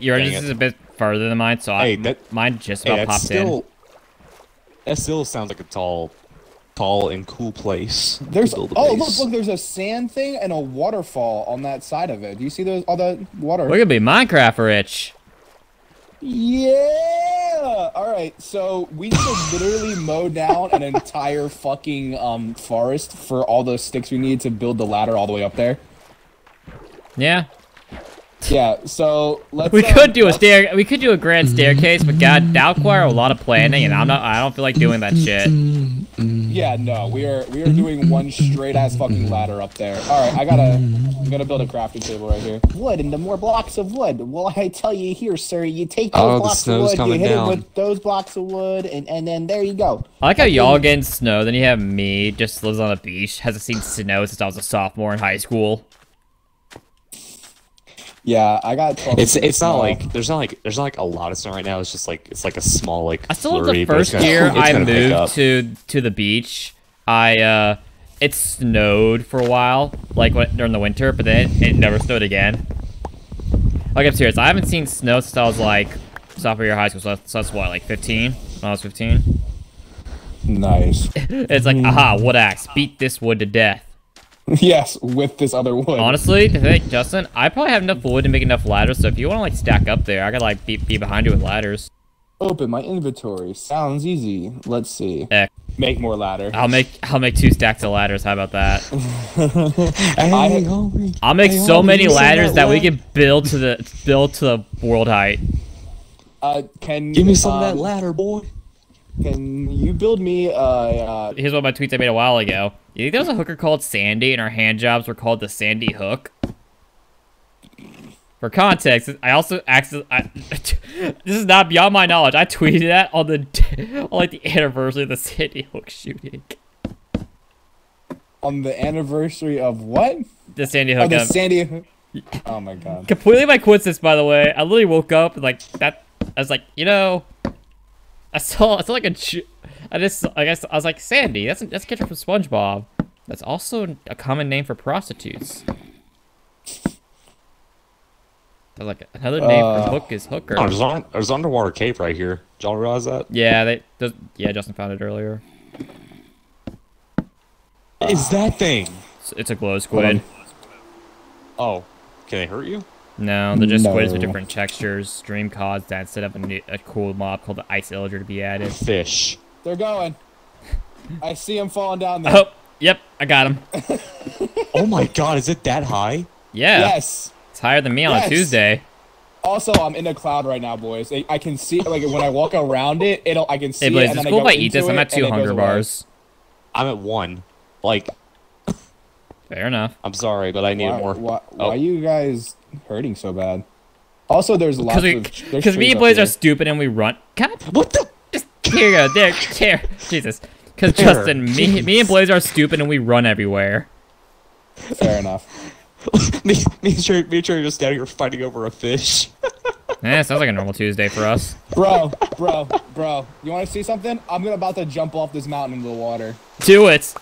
your Dang entrance a bit further than mine, so Hey, I, that- mine just about that's popped in. still. That still sounds like a tall, tall and cool place. There's oh look base. look there's a sand thing and a waterfall on that side of it. Do you see those all the water? We're gonna be Minecraft rich. Yeah. All right. So we need to literally mow down an entire fucking um forest for all the sticks we need to build the ladder all the way up there. Yeah, Yeah. So let's. we um, could do a stair. We could do a grand mm-hmm. staircase, but God, that would require a lot of planning, and I'm not. I don't feel like doing that shit. Mm-hmm. Yeah. No. We are we are doing one straight ass fucking mm-hmm. ladder up there. All right. I gotta. I'm gonna build a crafting table right here. Wood and the more blocks of wood. Well, I tell you here, sir. You take oh, those Oh, the blocks of snow's wood, you hit down. it with those blocks of wood, and and then there you go. I like how y'all getting snow, then you have me, just lives on a beach, hasn't seen snow since I was a sophomore in high school. Yeah. I got. 12 It's it's not like there's not like there's not like a lot of snow right now. It's just like it's like a small like. I still love flurry, the but first gonna- year I gonna pick moved to to the beach. I uh, it snowed for a while, like what, during the winter, but then it, it never snowed again. Like I'm serious, I haven't seen snow since I was like sophomore year of high school. So that's, so that's what, like 15? When I was 15. Nice. It's like, aha, wood axe, beat this wood to death. yes, with this other wood. Honestly, to think, Justin, I probably have enough wood to make enough ladders. So if you want to like stack up there, I could like be, be behind you with ladders. Open my inventory. Sounds easy. Let's see. Eh, Make more ladder. I'll make I'll make two stacks of ladders. How about that? Hey, homie. I'll make Hey, so homie, many ladders that we can build to the build to the world height. Uh, can Give me some of um, that ladder, boy. Can you build me a? uh Here's one of my tweets I made a while ago. You think there was a hooker called Sandy, and our hand jobs were called the Sandy Hook? For context, I also access. I, this is not beyond my knowledge. I tweeted that on the on like the anniversary of the Sandy Hook shooting. on the anniversary of what? The Sandy Hook. Oh, Hook. the Sandy. Oh my god. completely by coincidence, by the way. I literally woke up and like that. I was like, you know, I saw I saw like a. j- I just I guess I was like Sandy. That's that's a character from SpongeBob. That's also a common name for prostitutes. That's like another name Uh, for hook is hooker. Oh, there's, an, there's underwater cave right here. Did y'all realize that? Yeah, they. Those, yeah, Justin found it earlier. Is that thing? It's, it's a glow squid. Oh, can they hurt you? No, they're just squids with different textures. Dream cause that instead of a, new, a cool mob called the ice illager to be added. Fish. They're going. I see him falling down there. Oh, yep, I got him. Oh my god, is it that high? Yeah, Yes. it's higher than me on Yes. a Tuesday. Also, I'm in a cloud right now, boys. I, I can see like when I walk around it, it'll I can see Hey, it Blaze, it's cool I if I eat this. I'm at two and it goes hunger bars. I'm at one. Like, Fair enough. I'm sorry, but I need Why, more. why, Oh. why you guys hurting so bad? Also, there's lots Because we, of because me and up Blaze here. are stupid and we run. God, What the? just here you go, there, here, Jesus. Because There. Justin, me, me and Blaze are stupid and we run everywhere. Fair enough. me, me and Trey, me and Trey are just standing here fighting over a fish. Eh, sounds like a normal Tuesday for us. Bro, bro, bro. You want to see something? I'm gonna about to jump off this mountain into the water. Do it.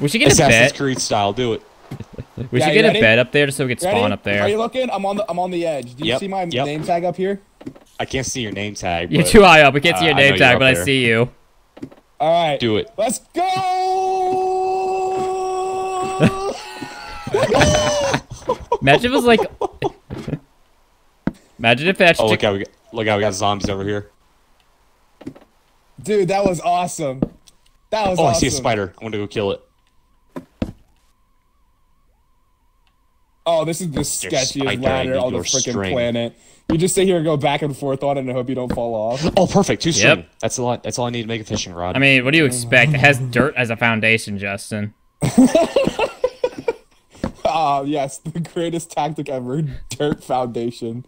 We should get a Assassin's bed. Creed style, do it. We Yeah, should you get a bed up there just so we could Ready? spawn up there. Are you looking? I'm on the I'm on the edge. Do you Yep, see my yep. name tag up here? I can't see your name tag. You're too high up. We can't see Uh, your I name tag, up but I see you. All right. Do it. Let's go. Imagine if it was like. Imagine if it Oh, look how we got, look how we got zombies over here. Dude, that was awesome. That was Oh, I see a spider. I'm gonna go kill it. Oh, this is the sketchiest spider, ladder on the your freaking planet. You just sit here and go back and forth on it and hope you don't fall off. Oh, perfect. Two string. Yep. That's a lot. That's all I need to make a fishing rod. I mean, what do you expect? It has dirt as a foundation, Justin. Ah, yes, the greatest tactic ever. Dirt foundation.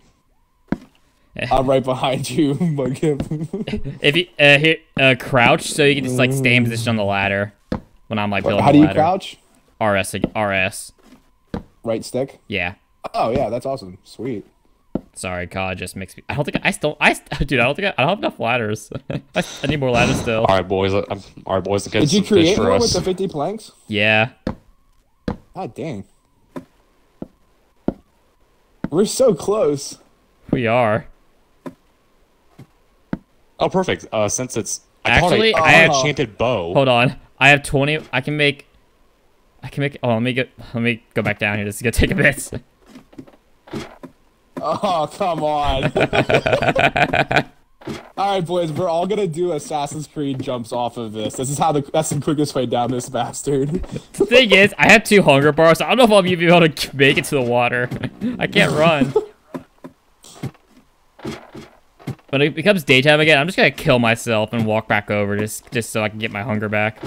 I'm right behind you, Mudkip. If you uh, hit uh, crouch, so you can just like stay in position on the ladder when I'm like building How the do you ladder. crouch? RS, RS. Right stick. Yeah. Oh yeah, that's awesome. Sweet. Sorry, COD just makes me. I don't think I, I still. I dude. I don't think I, I don't have enough ladders. I, I need more ladders still. all right, boys. I'm, all right, boys. Get Did you create for one with the 50 planks? Yeah. God dang. We're so close. We are. Oh, perfect. Uh, since it's I caught Actually, a, I an have- enchanted bow. Hold on. I have 20. I can make. I can make. Oh, let me get. Let me go back down here just to go take a bit. Oh, come on. all right, boys, we're all gonna do Assassin's Creed jumps off of this. This is how the that's the quickest way down this bastard. The thing is, I have two hunger bars. So I don't know if I'll be able to make it to the water. I can't run. When it becomes daytime again, I'm just gonna kill myself and walk back over just just so I can get my hunger back.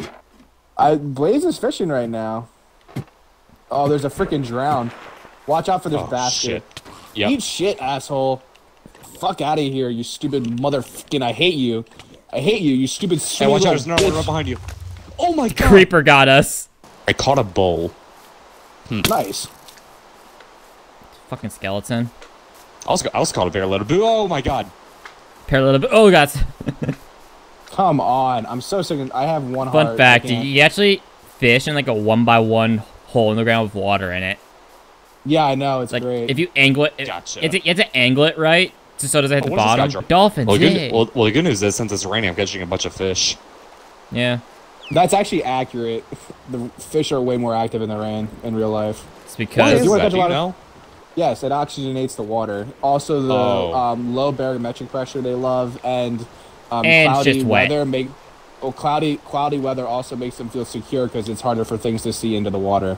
I Blaze is fishing right now. Oh, there's a freaking drown. Watch out for this Oh, bastard. shit. Yep. Eat shit, asshole. Fuck out of here, you stupid motherfucking. I hate you. I hate you, you stupid Hey, watch out! little There's another one right behind you. Oh my god! Creeper got us. I caught a bull. Hmm. Nice. Fucking skeleton. I also, I also caught a bear little boo. Oh my god! Pair a little bit. Oh, God. Come on. I'm so sick. of- I have one Fun heart. I fact: you actually fish in like a one by one hole in the ground with water in it. Yeah, I know. It's Like great. if you angle it, it Gotcha. you, have to, you have to angle it right, just so it doesn't hit Oh, the what is this guy bottom. dropping? Dolphins, Well, the good, well, well, the good news is since it's raining, I'm catching a bunch of fish. yeah, That's actually accurate. The fish are way more active in the rain in real life. it's because is you wanna that? catch a you lot know? Yes, it oxygenates the water. Also, the Oh. um, low barometric pressure they love, and um, And cloudy just wet. weather make. Well, cloudy cloudy weather also makes them feel secure because it's harder for things to see into the water.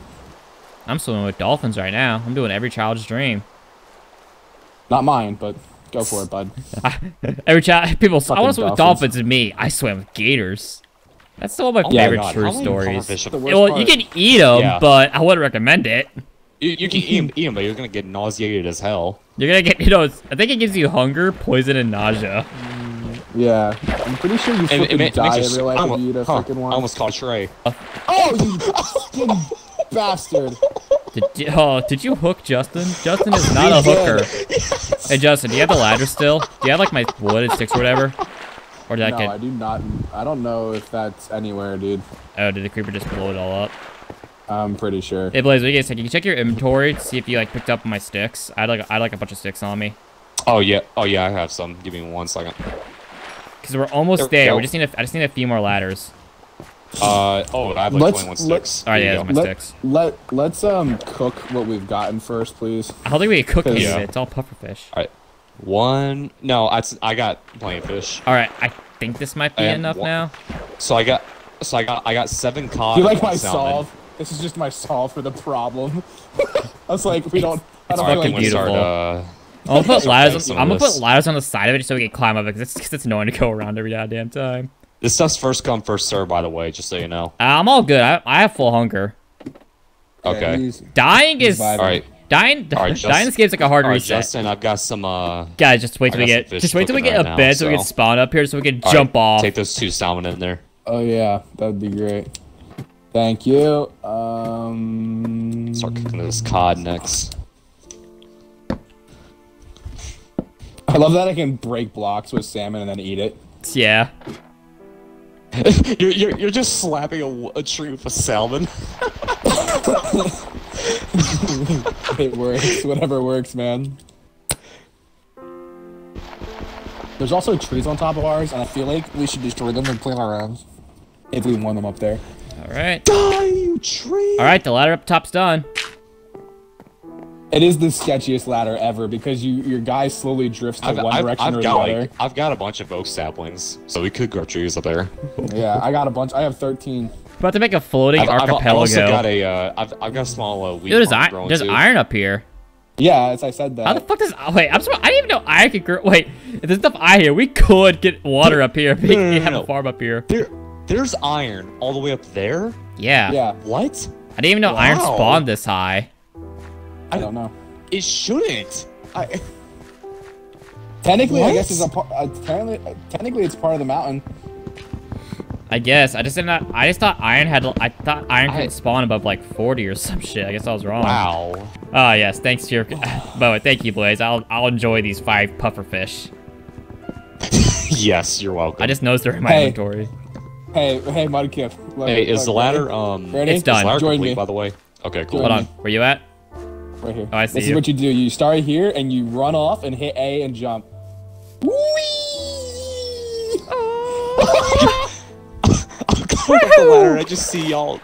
I'm swimming with dolphins right now. I'm doing every child's dream. Not mine, but go for it, bud. Every child, people, I want to swim with dolphins. and me. I swim with gators. That's still one of my Oh favorite God, true stories. pufferfish The are- worst Well, part- you can eat them, Yeah. but I wouldn't recommend it. You, you can eat them, eat 'em, but you're gonna get nauseated as hell. You're gonna get, you know, I think it gives you hunger, poison, and nausea. Yeah, I'm pretty sure you It, fucking it, ma- die makes in you, real life I if almost, you eat a huh, freaking I almost caught Trey. Uh, oh, you fucking bastard! Did you, oh, did you hook Justin? Justin is not a hooker. Hey, Justin, do you have the ladder still? Do you have like my wood and sticks or whatever? Or did I No, get? I do not. I don't know if that's anywhere, dude. Oh, did the creeper just blow it all up? I'm pretty sure. Hey Blaze, what do you guys think? Can you check your inventory to see if you like picked up my sticks? I had like I had like a bunch of sticks on me. Oh yeah, oh yeah, I have some. Give me one second. Cause we're almost There we there. go. We just need a, I just need a few more ladders. Uh oh, I have like Let's- 21 let- sticks. All right, There yeah, you that's go. my Let, sticks. let let's um cook what we've gotten first, please. I don't think we can cook any Yeah. it. It's all pufferfish. All right, one. No, I, I got plenty of fish. All right, I think this might be I have enough one- now. So I got, so I got, I got seven cod. You like my salmon. solve? This is just my solve for the problem. I was like, we don't. I It's don't All right, feel fucking like I'm start. Uh, I'm gonna put ladders. some I'm gonna put ladders on the side of it so we can climb up it because it's, 'cause it's annoying to go around every goddamn time. this stuff's first come, first serve. By the way, just so you know. Uh, I'm all good. I, I have full hunger. Okay. he's- Dying is vibing. All right. dying. All right, dying this game's like a hard All right, reset. Justin. I've got some. Uh, Guys, just wait till we get just wait till we cooking get a right now, bed so we can spawn up here so we can all jump right, off. Take those two salmon in there. Oh yeah, that'd be great. Thank you. Um. Start cooking this cod next. I love that I can break blocks with salmon and then eat it. Yeah. you're, you're you're just slapping a, a tree with a salmon. It works. Whatever works, man. There's also trees on top of ours, and I feel like we should destroy them and play around. If we want them up there. All right. Die, you tree. All right. The ladder up top's done. It is the sketchiest ladder ever because you your guy slowly drifts to I've, one I've, direction I've or the got other. like I've got a bunch of oak saplings, so we could grow trees up there. Yeah, I got a bunch. I have 13. About to make a floating I've, I've, I've archipelago. also got a uh, I've, I've got a small uh, wheat Dude, there's, farm iron, growing there's too. iron up here. Yeah, as I said that. How the fuck does? Oh, wait, I'm sorry. I didn't even know iron could grow. Wait, if there's enough iron here, we could get water up here. We No, no, no, have no. a farm up here. There, there's iron all the way up there. Yeah. yeah, What? I didn't even know iron spawned this high. I don't know. It shouldn't. I, Technically, I guess it's a part. Uh, technically, uh, technically, it's part of the mountain. I guess. I just did not. I just thought iron had. I thought iron I- could spawn above like 40 or some shit. I guess I was wrong. wow. Oh yes, thanks to your. Boa, thank you, Blaze. I'll I'll enjoy these five puffer fish. yes, you're welcome. I just noticed they're in my Hey. inventory. Hey, hey, Mudkip. look- Hey, is the ladder um? Ready? It's done. Is the ladder Join complete, me. by the way? Okay, cool. Hold on. Where you at? Right here. Oh, I see This you. is what you do. You start here and you run off and hit A and jump. Whee! Going up the ladder, I just see y'all.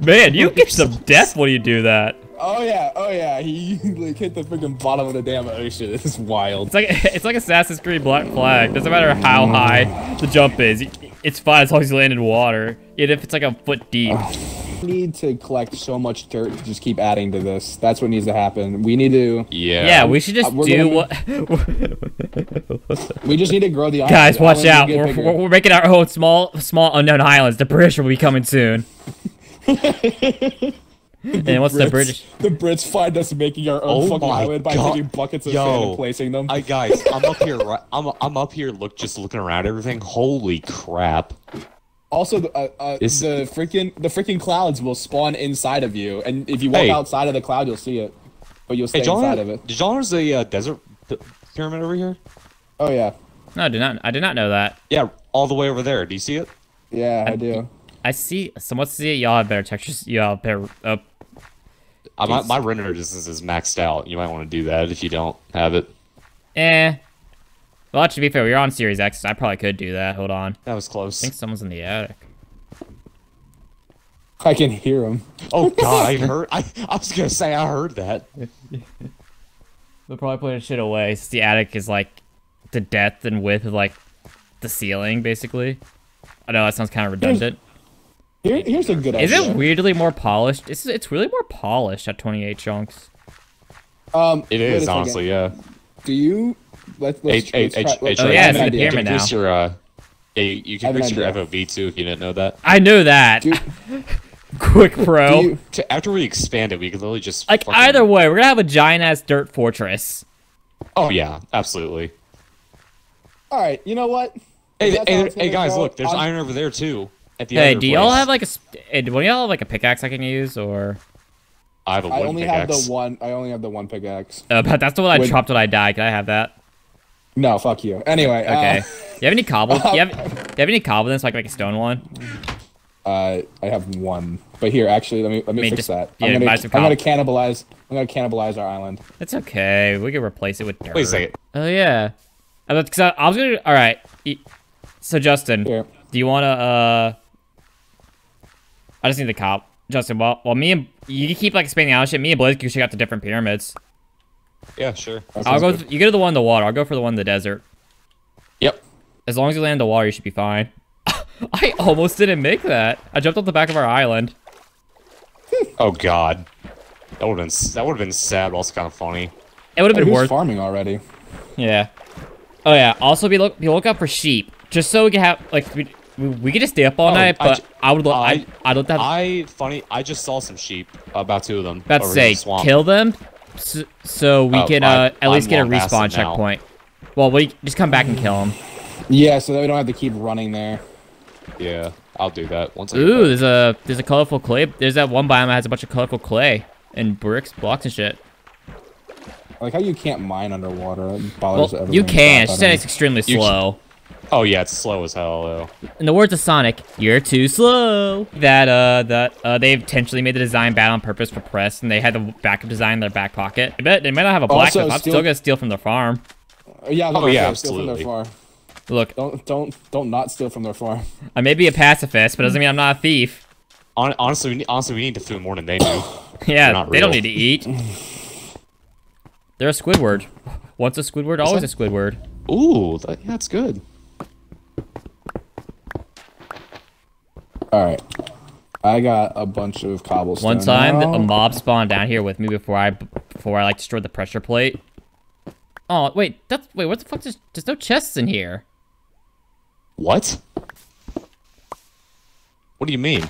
Man, you get some death when you do that. Oh yeah, oh yeah. He like hit the freaking bottom of the damn ocean. It's wild. It's like it's like Assassin's Creed Black Flag. Doesn't matter how high the jump is. It's fine as long as you land in water. Even if it's like a foot deep. We need to collect so much dirt to just keep adding to this. That's what needs to happen. We need to. yeah. Yeah, we should just Uh, do gonna what. We just need to grow the island. Guys, The watch island out. We're, we're, we're making our own small, small unknown islands. The British will be coming soon. and what's the British? The Brits find us making our own Oh fucking island by God. taking buckets of Yo. sand and placing them. I guys, I'm up here. Right, I'm I'm up here. Look, just looking around everything. Holy crap! Also, the, uh, uh, Is- the freaking the freaking clouds will spawn inside of you, and if you walk Hey. outside of the cloud, you'll see it, but you'll stay Hey, John, inside of it. did y'all know there's a uh, desert p- pyramid over here? Oh yeah, No, I did not. I did not know that. Yeah, all the way over there. Do you see it? yeah, I do. I see. Somewhat see it. Y'all have better textures. Y'all have better. Uh, Uh, my, my render distance is maxed out. You might want to do that if you don't have it. eh. Well, to be fair, we are on Series X. So I probably could do that. Hold on. That was close. I think someone's in the attic. I can hear them. Oh God, I heard. I, I was gonna say I heard that. They'll probably put this shit away since the attic is like the depth and width of like the ceiling, basically. I know that sounds kind of redundant. Here, here's a good Is idea. it weirdly more polished? It's it's really more polished at 28 chunks. Um, It wait a is second. honestly, yeah. Do you? Let's, Hey, let's, hey, let's hey, try, hey, let's Oh, Trey, try- yeah, I have it's an in the idea. pyramid now. Fix your, uh, yeah, you, you I can have an fix your idea. FOV too if you didn't know that. I knew that. Do, Quick pro. do you, To, after we expand it, we can literally just like fucking- either way, we're gonna have a giant ass dirt fortress. Oh yeah, absolutely. all right, you know what? Hey, That's how hey, it's hey gonna guys, go. look, there's I'm- iron over there too. At the Hey, other do y'all place. have like a? sp- Hey, do one of y'all have like a pickaxe I can use or? I have a I wooden only pickaxe. have the one. I only have the one pickaxe. Uh, but that's the one I Would- dropped when I died. Can I have that? No, fuck you. Anyway, Okay. uh, you have any cobble? you have? You have any cobble then so I can make a stone one? Uh, I have one, but here, actually, let me let me mean, fix just- that. yeah, I'm gonna buy some I'm gonna cannibalize. I'm gonna cannibalize our island. It's okay. We can replace it with dirt. Wait a second. Oh yeah. I was, cause I, I was gonna. All right. So Justin, Here. do you wanna? uh I just need the cop. Justin, well, well, me and you can keep like expanding out and shit. Me and Blaze can check out the different pyramids. Yeah, sure. I'll go. Th- you go to the one in the water. I'll go for the one in the desert. Yep. As long as you land in the water, you should be fine. I almost didn't make that. I jumped off the back of our island. Hmm. Oh God, that would have been s- that would have been sad, but also kind of funny. It would have Hey, been who's worth. farming already? Yeah. Oh yeah. Also, be look be lookout for sheep, just so we can have like we we, we could just stay up all Oh, night. I But j- I, would. Lo- I I- I'd love to have. I funny. I just saw some sheep. About two of them. about to over say the swamp. kill them, so, so we Oh, can I'm- uh, at least I'm get a respawn it now. checkpoint. Well, we just come back and kill him. Yeah, so that we don't have to keep running there. Yeah, I'll do that once. I get Ooh, there's a there's a colorful clay. There's that one biome that has a bunch of colorful clay and bricks, blocks and shit. I like how you can't mine underwater. It Well, everyone. you can. It's Crap just that it's me. extremely You slow. Oh yeah, it's slow as hell though. In the words of Sonic, you're too slow. That uh that uh they intentionally made the design bad on purpose for press, and they had the backup design in their back pocket. I bet they might not have a black Also, blacksmith. I'm still gonna steal from the farm. Yeah, I was Oh, gonna yeah, say, steal from their absolutely. farm. Look, Don't don't don't not steal from their farm. I may be a pacifist, but doesn't mean I'm not a thief. Hon- honestly, we need, honestly, we need the food more than they do. Yeah, not they don't need to eat. They're a Squidward. Once a Squidward, always a Squidward. Ooh, that, yeah, that's good. All right, I got a bunch of cobblestone. One time, now. a mob spawned down here with me before I before I like destroyed the pressure plate. Oh wait, that's wait. What the fuck? There's, there's no chests in here. What? What do you mean?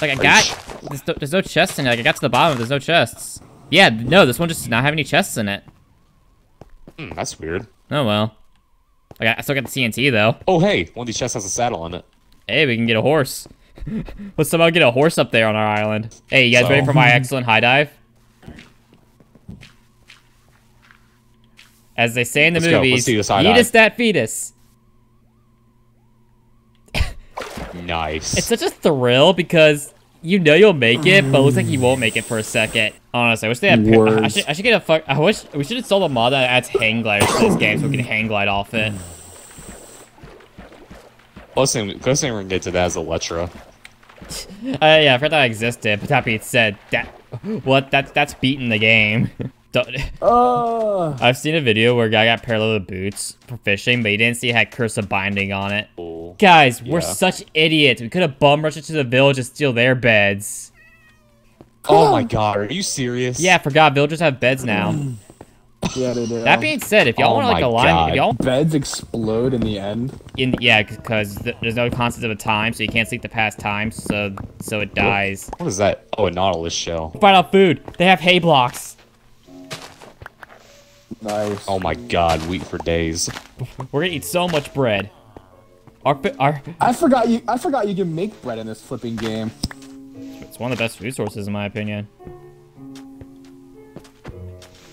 Like I Are got there's no, there's no chests in it. Like I got to the bottom. There's no chests. Yeah, no. This one just does not have any chests in it. Hmm, that's weird. Oh well. Like I still got the TNT though. Oh hey, one of these chests has a saddle on it. Hey, we can get a horse. Let's somehow get a horse up there on our island. Hey, you guys So- ready for my excellent high dive? As they say in the Let's movies, high fetus that fetus. Nice. It's such a thrill because you know you'll make it, but it looks like you won't make it for a second. Honestly, I wish they had. I should, I should get a fuck. I wish we should install a mod that adds hang gliders to this game so we can hang glide off it. Closest thing, closest thing we're gonna get to that is Elytra. Uh, yeah, I forgot that existed. But that being said, that what that's that's beating the game. Don't- Uh, I've seen a video where a guy got parallel boots for fishing, but he didn't see it had curse of binding on it. Oh. Guys, we're such idiots. We could have bum rushed into the village and steal their beds. Oh my god, are you serious? Yeah, I forgot. Villagers have beds now. yeah, they do. That being said, if y'all Oh want like my a line, God. if y'all beds explode in the end. in yeah, because th there's no concept of a time, so you can't sleep the past time, so so it dies. What is that? Oh, a Nautilus shell. Find out food. They have hay blocks. Nice. Oh my god, wheat for days. We're gonna eat so much bread. Our fi- our I forgot you. I forgot you can make bread in this flipping game. it's one of the best food sources in my opinion.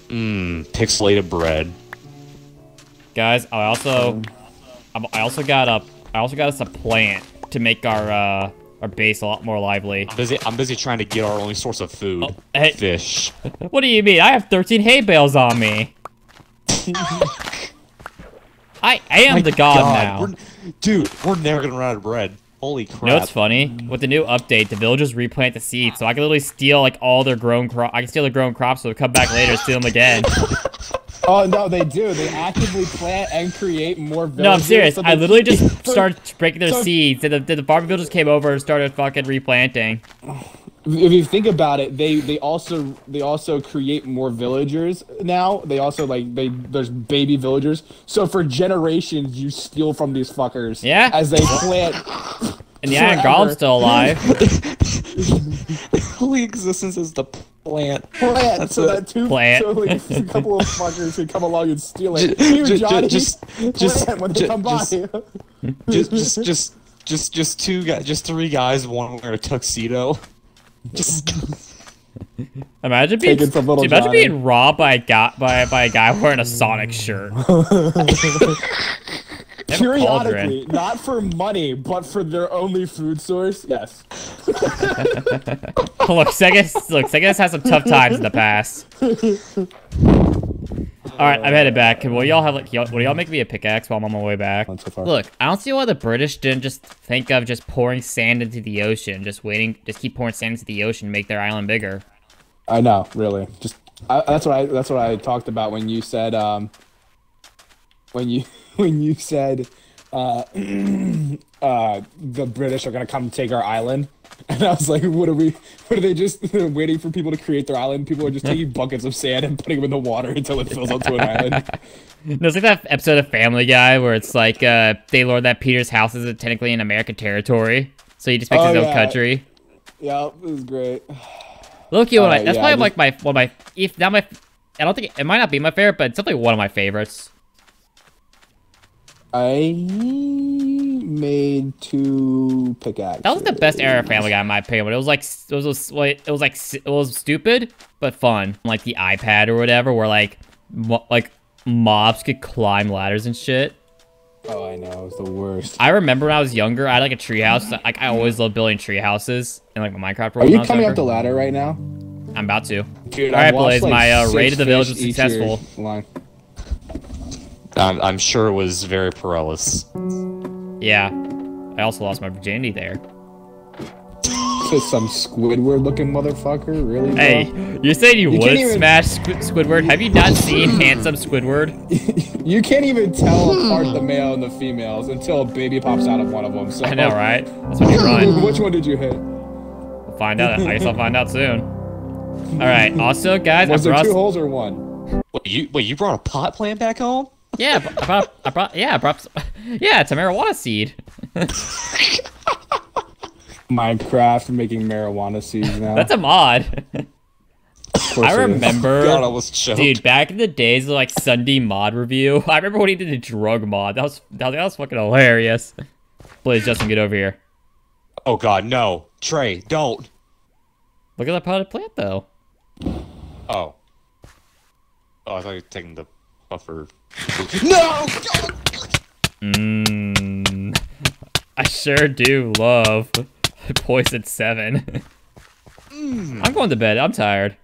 Mmm, pixelated bread. Guys, I also I'm- I also got a I also got us a plant to make our uh our base a lot more lively. I'm busy. I'm busy trying to get our only source of food, Oh, hey. fish. What do you mean? I have 13 hay bales on me. I I am My the god, now. we're- dude, we're never gonna run out of bread. Holy crap! You know what's funny? With the new update, the villagers replant the seeds, so I can literally steal like all their grown crop. I can steal their grown crops, so they come back later and steal them again. Oh no, they do. They actively plant and create more villages. No, I'm serious. so I literally just started breaking their so- seeds, and the, the, the farming villagers came over and started fucking replanting. Oh, If you think about it, they they also they also create more villagers now. They also like they there's baby villagers. So for generations, you steal from these fuckers. Yeah. As they plant. And yeah, Iron Forever. Golem's still alive. Holy existence is the plant. plant so that two Plant. so like a couple of fuckers can come along and steal it. Ju- Here, ju- ju- Johnny, just- plant just- when they ju- come by. just- Just, just, just, just, just two guys, just three guys, one wearing a tuxedo. Just Imagine being, Taken little dude, imagine Johnny. being robbed by a guy by, by a guy wearing a Sonic shirt. They have a cauldron. Periodically, not for money, but for their only food source. Yes. look, Sega, look, Sega has some tough times in the past. All right, I'm headed back. Will y'all have like, y'all, will y'all make me a pickaxe while I'm on my way back? So. Look, I don't see why the British didn't just think of just pouring sand into the ocean, just waiting, just keep pouring sand into the ocean, to make their island bigger. I know, really. Just I, that's what I that's what I talked about when you said um when you when you said uh uh the British are gonna come take our island. And I was like, what are we what are they just waiting for people to create their island? People are just taking buckets of sand and putting them in the water until it fills up to an island. No, it's like that episode of Family Guy where it's like uh, they learned that Peter's house is technically in American territory, so he just makes Oh, his own yeah. country. Yeah, it was great. Loki, of Uh, that's yeah, probably just- like my one of my if not my I don't think it might not be my favorite, but it's definitely one of my favorites. I made two pickaxes. That was the best era of Family Guy in my opinion. But it was like it was it was like it was stupid but fun, like the iPad or whatever, where like like mobs could climb ladders and shit. Oh, I know, it was the worst. I remember when I was younger, I had like a treehouse. Like I always loved building tree houses in like my Minecraft world. Are you coming younger. up the ladder right now? I'm about to. Dude, All right, Blaze, my, uh, raid of the village was successful. line. I'm, I'm sure it was very perilous. Yeah. I also lost my virginity there. To some Squidward looking motherfucker, really? bro? Hey, you said you, You would even- smash Squid- Squidward? Have you not seen handsome Squidward? you can't even tell apart the male and the females until a baby pops out of one of them. So I know, right? That's when you run. Which one did you hit? We'll find out. I guess I'll find out soon. All right. Also, guys, Was I there two holes or one? Wait, you wait, you brought a pot plant back home? Yeah, I brought, I brought. Yeah, I brought. Yeah, it's a marijuana seed. Minecraft making marijuana seeds now. That's a mod. I remember. God, I was choked. Dude, back in the days of like Sunday mod review, I remember when he did a drug mod. That was that, that was fucking hilarious. Please, Justin, get over here. Oh God, no, Trey, don't. Look at that potted plant, though. Oh. Oh, I thought you were taking the buffer. No! Mmm. I sure do love Poison 7. Mm. I'm going to bed. I'm tired.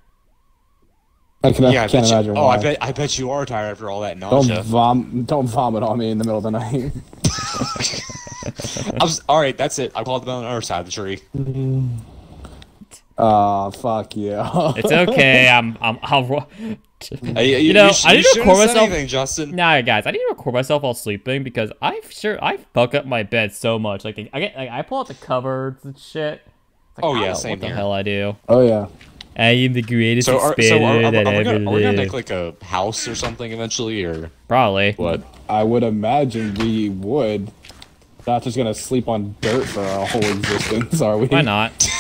I can, Yeah, I can't bet you, oh, why. I bet I bet you are tired after all that nausea. Don't vom don't vomit on me in the middle of the night. I was, all right, that's it. I called them on the other side of the tree. Oh fuck yeah. It's okay. I'm. I'm. I'll. ro- Hey, you, know, sh- I need to shouldn't record have said myself- Anything, Justin. Nah, guys, I need to record myself while sleeping because I sure I fuck up my bed so much. Like I get, like, I pull out the covers and shit. Like, Oh, I yeah, same What the hell I do? oh yeah. I am the greatest So, are, so are, expander are, are, that we ever gonna, are we gonna lived. make like a house or something eventually, or Probably. what? I would imagine we would. Not just gonna sleep on dirt for our whole existence, are we? Why not?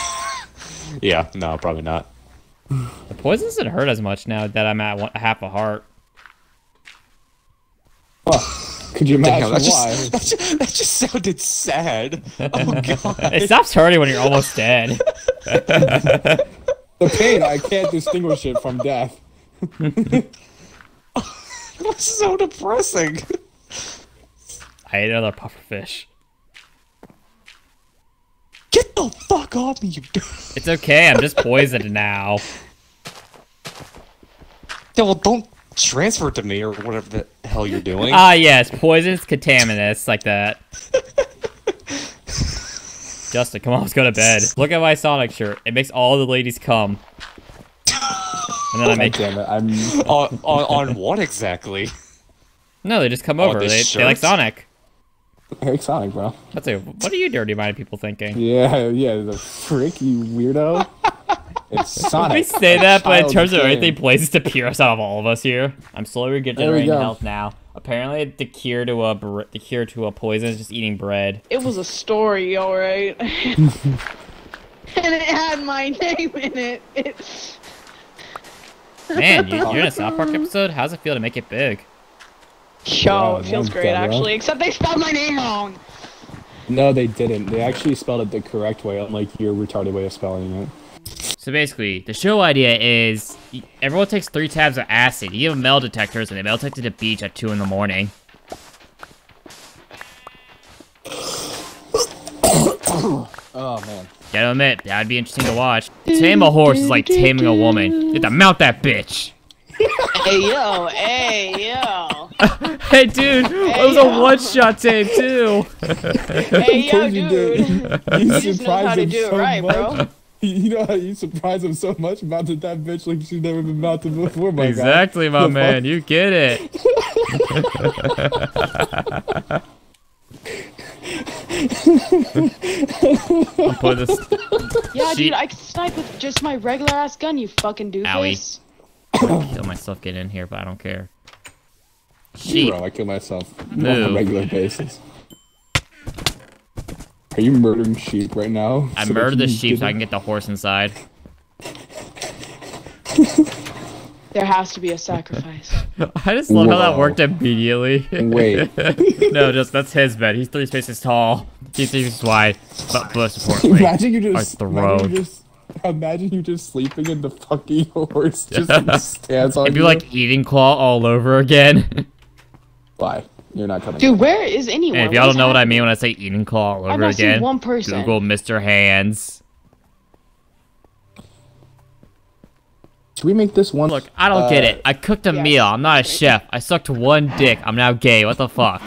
Yeah, no, probably not. The poison doesn't hurt as much now that I'm at one, half a heart. Oh, Could you imagine Damn, that why? just, that just that just sounded sad. Oh god. It stops hurting when you're almost dead. The pain, I can't distinguish it from death. That's so depressing. I ate another pufferfish. Get the fuck off me, you. It's okay. I'm just poisoned now. Yeah, well, don't transfer it to me or whatever the hell you're doing. Ah, yes, poisons, contaminants, like that. Justin, come on, let's go to bed. Look at my Sonic shirt. It makes all the ladies come. And then I make them. I'm. on, on, on what exactly? no, they just come Oh, over. They, they like? Sonic. Eric Sonic, bro. That's a, what are you dirty-minded people thinking? Yeah, yeah, the frick, you weirdo. It's Sonic. We say that, but in Child's terms of game. everything places to pierce us out of all of us here. I'm slowly regenerating health now. Apparently, the cure to a the cure to a poison is just eating bread. It was a story, alright. and it had my name in it. it Man, you, you're in a South Park episode. How's it feel to make it big? Yo, Wow, it feels great dead, actually, except they spelled my name wrong. No, they didn't. They actually spelled it the correct way, unlike your retarded way of spelling it. So basically, the show idea is everyone takes three tabs of acid. You have them metal detectors, and they metal detect to the beach at two in the morning. Oh man. Gotta admit, that'd be interesting to watch. Tame a horse is like taming a woman. You have to mount that bitch. Hey yo, hey yo, Hey, dude, it was a one-shot tame too. hey yo, course you dude. did. You just know surprised how to him do it so right, much. bro. You know how you surprised him so much, mounted that bitch like she's never been mounted before, my exactly, my man. You get it. I'll put this. Yeah, She- dude, I can snipe with just my regular ass gun, you fucking doofus. Kill myself getting in here, but I don't care. God. Sheep. Bro, I kill myself on a regular basis. Are you murdering sheep right now? I so murdered the sheep so I can get the horse inside. There has to be a sacrifice. I just love how that worked immediately. Wait. no, just that's his bed. He's three spaces tall. He's three spaces wide. But most importantly, imagine you just, our imagine throne. You just, imagine you just sleeping and the fucking horse just stands on it'd be you. like eating claw all over again. Bye. You're not coming. Dude, where is anyone? and if y'all don't is know what I mean when I say eating claw all I've over not seen again, one person. Google Mr. Hands. Should we make this one? Look, I don't get Uh, it. I cooked a yes. meal. I'm not a chef. I sucked one dick. I'm now gay. What the fuck?